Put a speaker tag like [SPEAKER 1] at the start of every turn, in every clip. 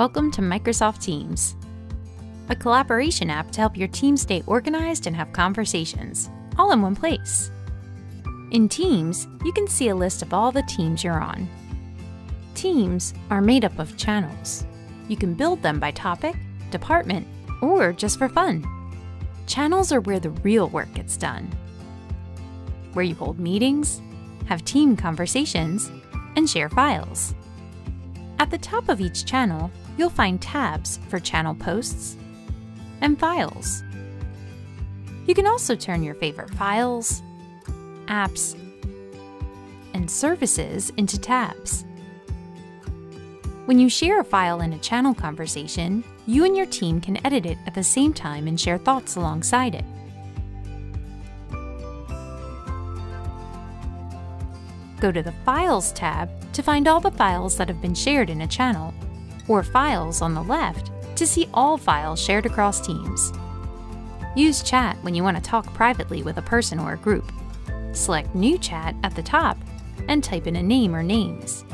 [SPEAKER 1] Welcome to Microsoft Teams, a collaboration app to help your team stay organized and have conversations, all in one place. In Teams, you can see a list of all the teams you're on. Teams are made up of channels. You can build them by topic, department, or just for fun. Channels are where the real work gets done, where you hold meetings, have team conversations, and share files. At the top of each channel, you'll find tabs for channel posts and files. You can also turn your favorite files, apps, and services into tabs. When you share a file in a channel conversation, you and your team can edit it at the same time and share thoughts alongside it. Go to the Files tab to find all the files that have been shared in a channel, or Files on the left to see all files shared across teams. Use Chat when you want to talk privately with a person or a group. Select New Chat at the top and type in a name or names.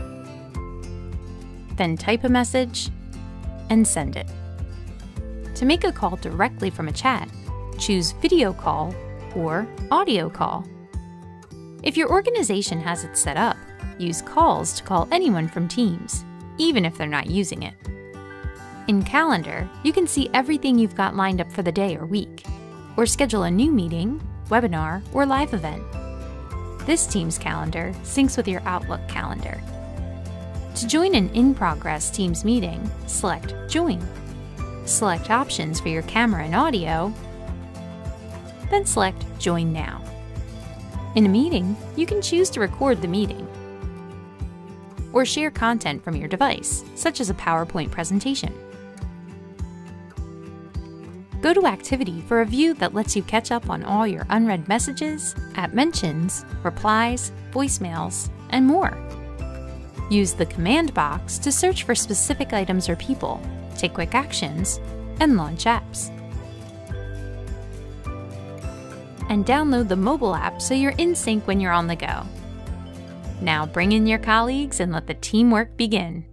[SPEAKER 1] Then type a message and send it. To make a call directly from a chat, choose Video Call or Audio Call. If your organization has it set up, use calls to call anyone from Teams, even if they're not using it. In Calendar, you can see everything you've got lined up for the day or week, or schedule a new meeting, webinar, or live event. This Teams calendar syncs with your Outlook calendar. To join an in-progress Teams meeting, select Join. Select options for your camera and audio, then select Join Now. In a meeting, you can choose to record the meeting or share content from your device, such as a PowerPoint presentation. Go to Activity for a view that lets you catch up on all your unread messages, app mentions, replies, voicemails, and more. Use the command box to search for specific items or people, take quick actions, and launch apps. And download the mobile app so you're in sync when you're on the go. Now bring in your colleagues and let the teamwork begin.